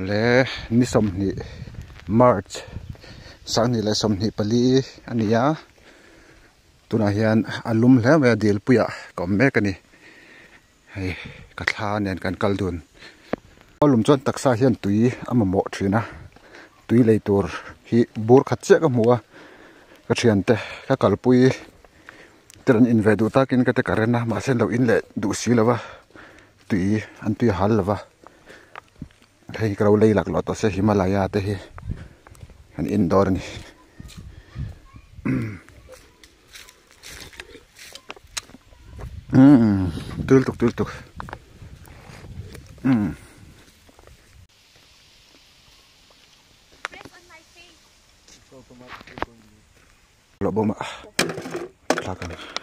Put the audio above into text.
le ni som ni march. Sang ni le som ni pali ania tuna hian alum hle me dil puya. Kom me kani hei ka thla nen kan kal dun. Lum chon taksa hian tui ama mo thina tui leitur hi bur khat mua, ka hmuwa ka thian te ka kalpui tren in ve du takin ka te karena ma sen lo in le du si lova tui an tui hal lova hei kro lei lak lo to se himalaya, te hi an indoor ni. Mm. mm. Tul tuk tul tuk bông mm. lo boma. 看看。